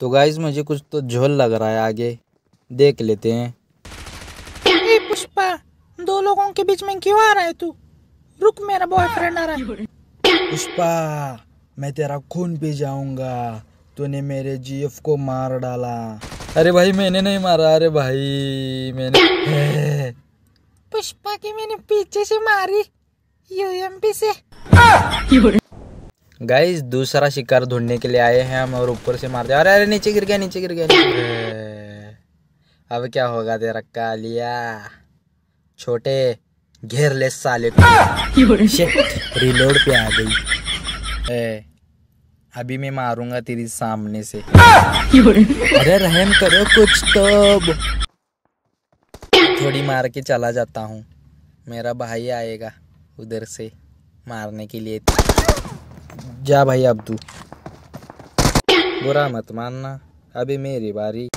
तो गाइस मुझे कुछ तो झोल लग रहा है आगे। देख लेते हैं। ए पुष्पा दो लोगों के बीच में क्यों आ रहा है तू? रुक मेरा बॉयफ्रेंड आ रहा है। पुष्पा मैं तेरा खून पी जाऊँगा। तूने मेरे जीएफ को मार डाला। अरे भाई मैंने नहीं मारा। अरे भाई मैंने पुष्पा की मैंने पीछे से मारी। यूएमपी से। गाइस दूसरा शिकार ढूँढने के लिए आए हैं हम और ऊपर से मारते अरे अरे नीचे गिर गया नीचे गिर गया अब क्या होगा तेरा कालिया? छोटे घेर ले साले रिलोड पे आ गई। ए, अभी मैं मारूँगा तेरी सामने से। अरे रहम करो कुछ तो। थोड़ी मार के चला जाता हूँ। मेरा भाई आएगा उधर से मारने के लिए। जा भाई अब तू। बुरा मत मानना। अभी मेरी बारी।